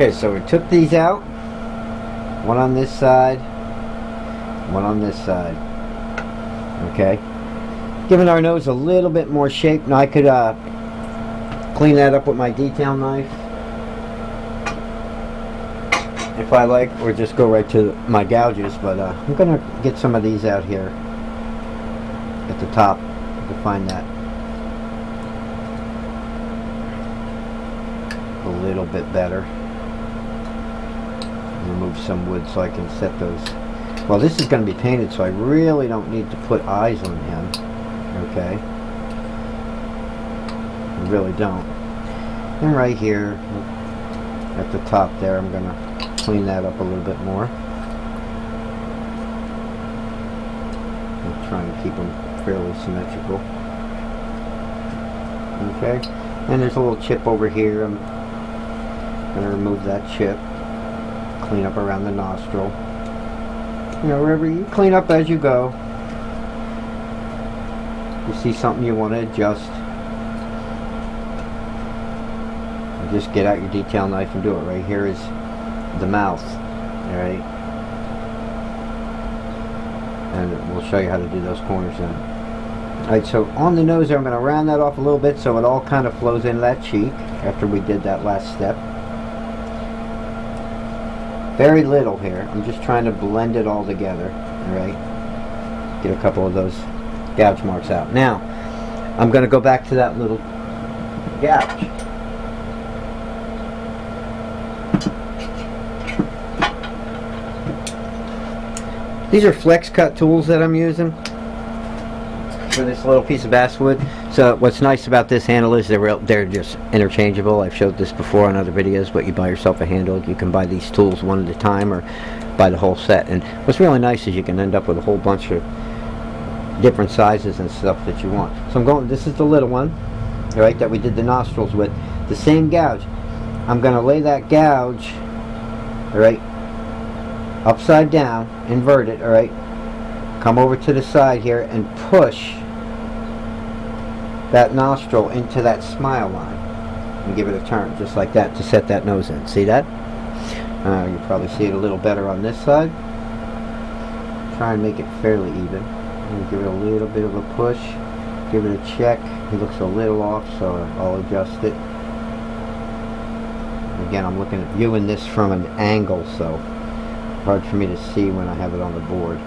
Okay, so we took these out. One on this side, one on this side. Okay. Giving our nose a little bit more shape. Now I could uh, clean that up with my detail knife. If I like, or just go right to my gouges, but uh, I'm going to get some of these out here at the top to find that a little bit better remove some wood so I can set those. Well, this is going to be painted, so I really don't need to put eyes on him. Okay. I really don't. And right here, at the top there, I'm going to clean that up a little bit more. I'm trying to keep them fairly symmetrical. Okay. And there's a little chip over here. I'm going to remove that chip clean up around the nostril. You know, wherever you clean up as you go. You see something you want to adjust. Just get out your detail knife and do it. Right here is the mouth. Alright? And we'll show you how to do those corners then. Alright, so on the nose there, I'm going to round that off a little bit so it all kind of flows in that cheek after we did that last step. Very little here. I'm just trying to blend it all together. Alright. Get a couple of those gouge marks out. Now, I'm going to go back to that little gouge. These are Flexcut tools that I'm using for this little piece of basswood. So what's nice about this handle is they're they're just interchangeable. I've showed this before on other videos, but you buy yourself a handle. You can buy these tools one at a time or buy the whole set. And what's really nice is you can end up with a whole bunch of different sizes and stuff that you want. So I'm going, this is the little one, right, that we did the nostrils with. The same gouge. I'm going to lay that gouge, all right, upside down, invert it, all right, come over to the side here and push that nostril into that smile line and give it a turn just like that to set that nose in. See that? Uh, you probably see it a little better on this side. Try and make it fairly even. And give it a little bit of a push. Give it a check. It looks a little off, so I'll adjust it. Again, I'm looking at viewing this from an angle, so hard for me to see when I have it on the board.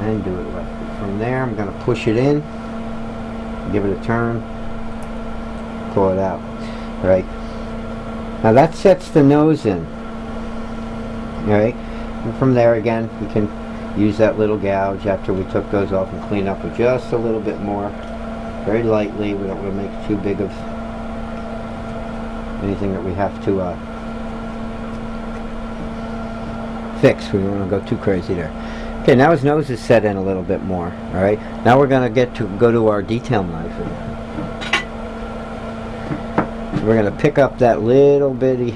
And do it right from there. I'm going to push it in give it a turn, pull it out. Right. Now that sets the nose in. Alright. And from there again, we can use that little gouge after we took those off and clean up with just a little bit more. Very lightly. We don't want to make too big of anything that we have to uh, fix. We don't want to go too crazy there. Okay, now his nose is set in a little bit more. All right. Now we're going to get to go to our detail knife. We're going to pick up that little bitty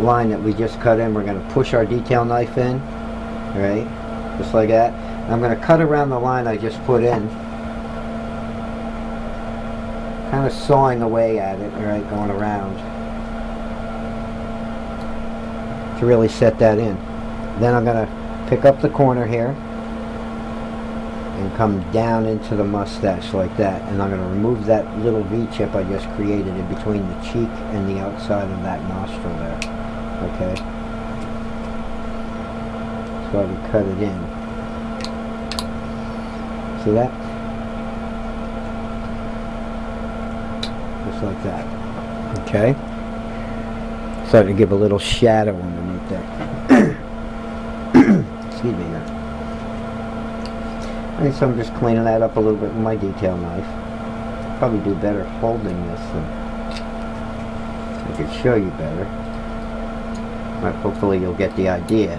line that we just cut in. We're going to push our detail knife in. All right. Just like that. I'm going to cut around the line I just put in. Kind of sawing away at it. All right, going around. To really set that in. Then I'm going to pick up the corner here and come down into the mustache like that. And I'm going to remove that little V-chip I just created in between the cheek and the outside of that nostril there okay? So I can cut it in. See that? Just like that okay? Starting to give a little shadow underneath there excuse me here. And so I'm just cleaning that up a little bit with my detail knife. Probably do better holding this than I could show you better. But hopefully you'll get the idea.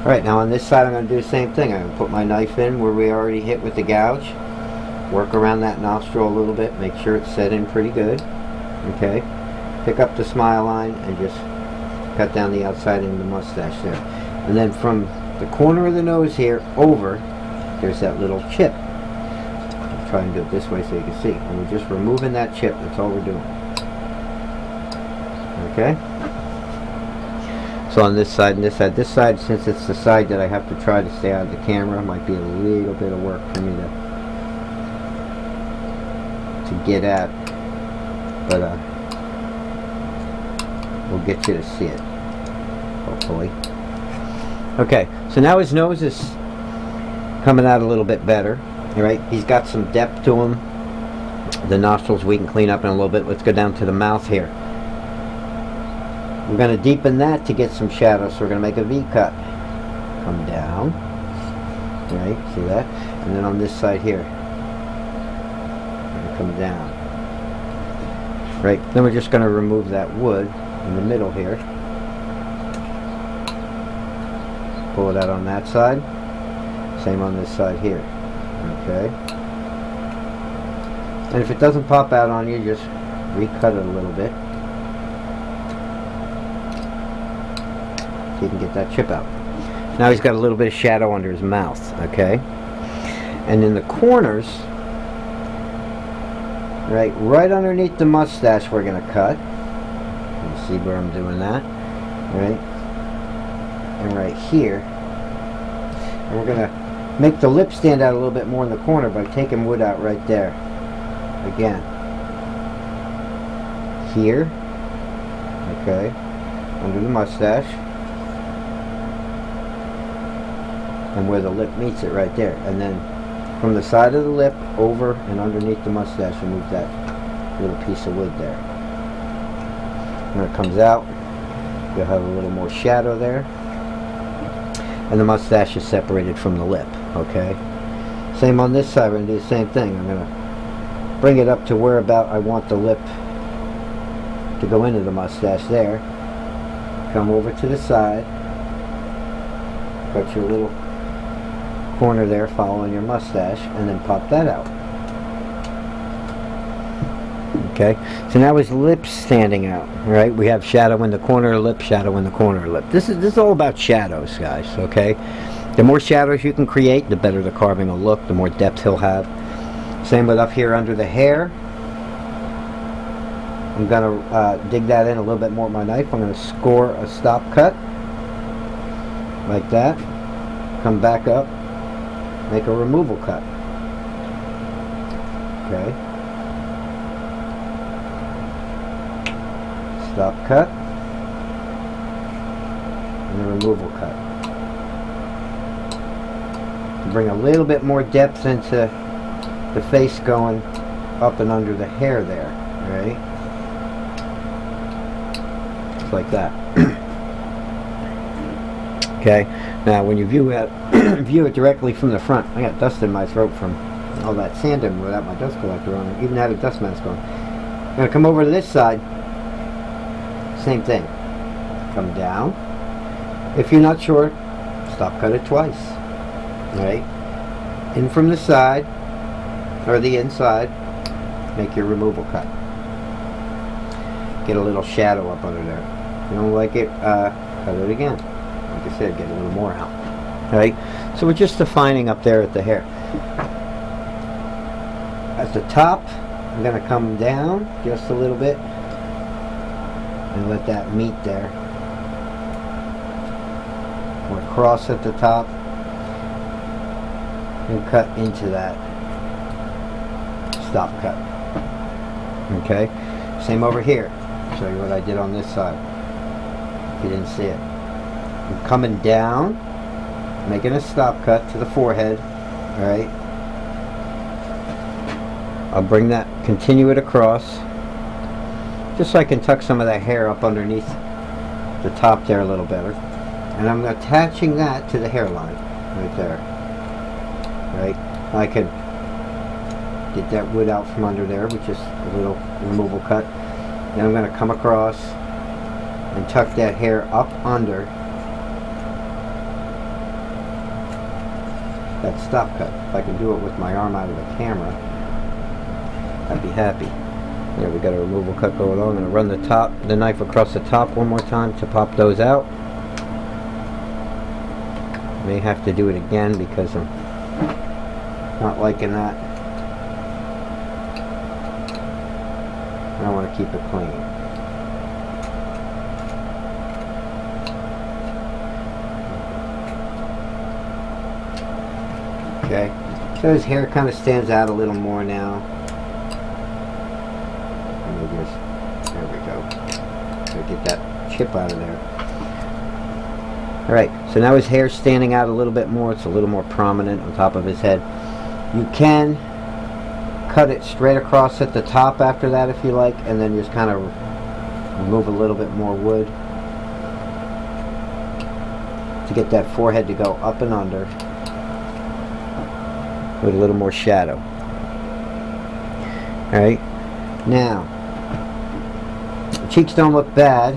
Alright, now on this side I'm going to do the same thing. I'm going to put my knife in where we already hit with the gouge. Work around that nostril a little bit. Make sure it's set in pretty good. Okay. Pick up the smile line and just cut down the outside in the mustache there. And then from the corner of the nose here over, there's that little chip. I'll try and do it this way so you can see. And we're just removing that chip. That's all we're doing. Okay? So on this side and this side, this side, since it's the side that I have to try to stay out of the camera, might be a little bit of work for me to to get at, but uh, we'll get you to see it, hopefully. Okay, so now his nose is coming out a little bit better. All right, he's got some depth to him. The nostrils we can clean up in a little bit. Let's go down to the mouth here. We're going to deepen that to get some shadow, so we're going to make a V cut. Come down. Right, see that? And then on this side here. Come down. Right, then we're just going to remove that wood in the middle here. Pull it out on that side. Same on this side here. Okay. And if it doesn't pop out on you, just recut it a little bit. So you can get that chip out. Now he's got a little bit of shadow under his mouth, okay? And in the corners, right, right underneath the mustache we're going to cut. You see where I'm doing that, right? And right here. And we're going to make the lip stand out a little bit more in the corner by taking wood out right there. Again. Here. Okay. Under the mustache. and where the lip meets it right there and then from the side of the lip over and underneath the mustache remove that little piece of wood there when it comes out you'll have a little more shadow there and the mustache is separated from the lip okay? Same on this side we're going to do the same thing. I'm going to bring it up to where about I want the lip to go into the mustache there. Come over to the side. Cut your little corner there following your mustache and then pop that out. Okay, so now his lips standing out, right? We have shadow in the corner lip, shadow in the corner lip. This is, this is all about shadows, guys, okay? The more shadows you can create, the better the carving will look, the more depth he'll have. Same with up here under the hair. I'm going to uh, dig that in a little bit more with my knife. I'm going to score a stop cut, like that. Come back up, make a removal cut. Okay. Stop cut. And a removal cut. Bring a little bit more depth into the face going up and under the hair there. Right? Just like that. okay now when you view it view it directly from the front I got dust in my throat from all that sanding without my dust collector on even had a dust mask on I'm gonna come over to this side same thing come down if you're not sure stop cut it twice right in from the side or the inside make your removal cut get a little shadow up under there you don't like it uh, cut it again like I said, get a little more out. Right? So we're just defining up there at the hair. At the top, I'm going to come down just a little bit and let that meet there. Or cross at the top and cut into that stop cut. Okay? Same over here. Show you what I did on this side. If you didn't see it. I'm coming down, making a stop cut to the forehead, alright? I'll bring that, continue it across, just so I can tuck some of that hair up underneath the top there a little better. And I'm attaching that to the hairline, right there. Right? I can get that wood out from under there with just a little removal cut. Then I'm going to come across and tuck that hair up under that stop cut. If I can do it with my arm out of the camera, I'd be happy. Yeah, we got a removal cut going on. I'm going to run the top, the knife across the top one more time to pop those out. May have to do it again because I'm not liking that. I want to keep it clean. Okay, so his hair kind of stands out a little more now. Get that chip out of there. Alright, so now his hair's standing out a little bit more. It's a little more prominent on top of his head. You can cut it straight across at the top after that if you like, and then just kind of remove a little bit more wood to get that forehead to go up and under with a little more shadow. Alright, now, cheeks don't look bad.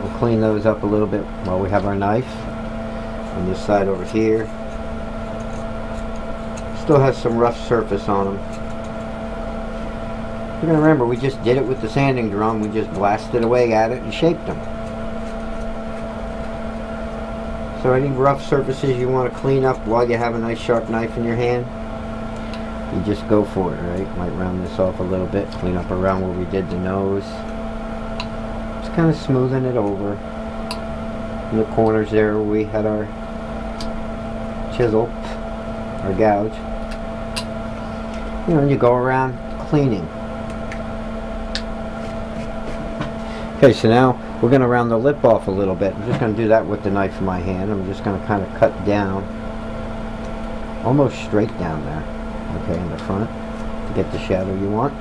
We'll clean those up a little bit while we have our knife. On this side over here. Still has some rough surface on them. You're going to remember, we just did it with the sanding drum. We just blasted away at it and shaped them. So any rough surfaces you want to clean up while you have a nice sharp knife in your hand, you just go for it, right? Might round this off a little bit, clean up around where we did the nose. Kind of smoothing it over. In the corners there we had our chisel, our gouge. You know, and you go around cleaning. Okay, so now we're going to round the lip off a little bit. I'm just going to do that with the knife in my hand. I'm just going to kind of cut down, almost straight down there, okay, in the front, to get the shadow you want.